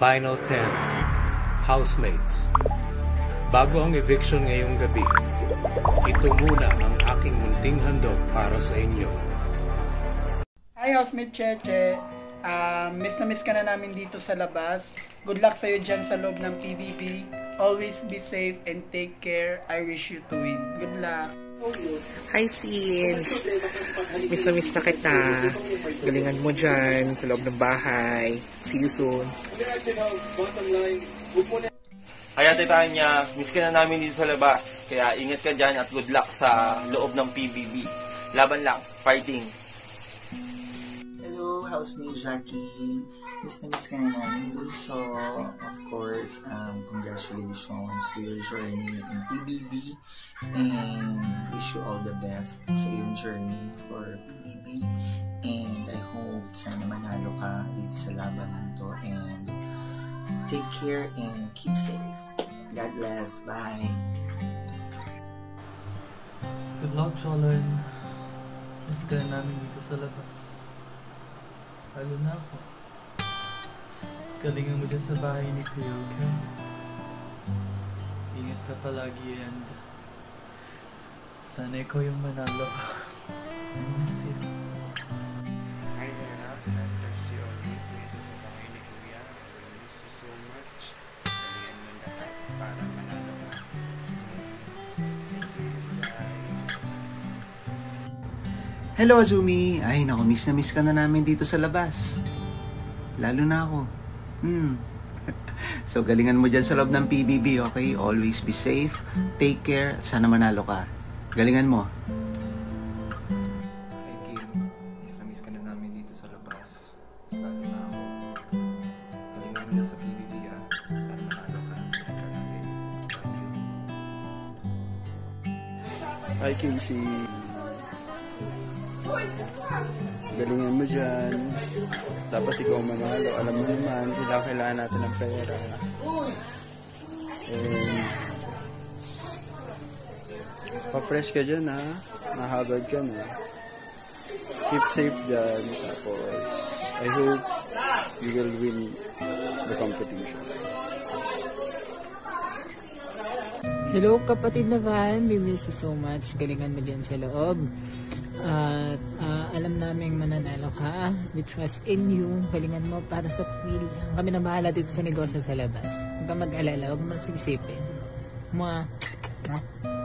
Final 10 Housemates Bago ang eviction ngayong gabi, ito muna ang aking munting handog para sa inyo. Hi, housemate Cheche. Ah, miss na miss ka na namin dito sa labas. Good luck sa'yo dyan sa loob ng PBB. Always be safe and take care. I wish you to win. Good luck. Hi, sis! Miss na miss na kita. Galingan mo dyan sa loob ng bahay. See you soon. Kaya Titania, miss ka na namin dito sa labas. Kaya ingat ka dyan at good luck sa loob ng PBB. Laban lang, fighting. Hello, housemate Jackie. Miss na miss ka na namin dun. So, of course, um, congratulations to your journey in PBB and wish you all the best sa iyong journey for PBB. And I hope sana manalo ka dito sa laban nito and take care and keep safe. God bless. Bye. Good luck, Jolin. Miss ka na namin dito sa labas. Lalo na ako. Galingan mo dyan sa bahay ni Kuya, okay? Ingat ka palagi and sana ikaw yung manalo. I miss you. Always dito sa ni Kuya. I miss you so much. Galingan mo lahat para manalo ka. Thank you, bye. Hello, Azumi! Ay, naku, miss na miss ka na namin dito sa labas. Lalo na ako. Hmm. so, galingan mo dyan sa loob ng PBB, okay? Always be safe, take care, sana manalo ka. Galingan mo. Hi Kim, miss na miss ka na namin dito sa labas. Lalo na ako. Galingan mo dyan sa PBB ah. Sana manalo ka. Ingat ka lagi. Love you. Hi Casey. Galingan mo dyan. Dapat ikaw manalo. Alam mo naman, kailangan natin ng pera. And, pa-fresh ka dyan ha. Mahagard ka na. Keep safe dyan. Tapos, I hope you will win the competition. Hello kapatid na Van, we miss you so much. Galingan mo dyan sa loob. At ah, alam naming mananalo ka. We trust in you. Galingan mo para sa pamilya. Kami na bahala dito sa negosyo sa labas. Huwag kang mag-alala. Huwag mo na. Mwah. Mwah.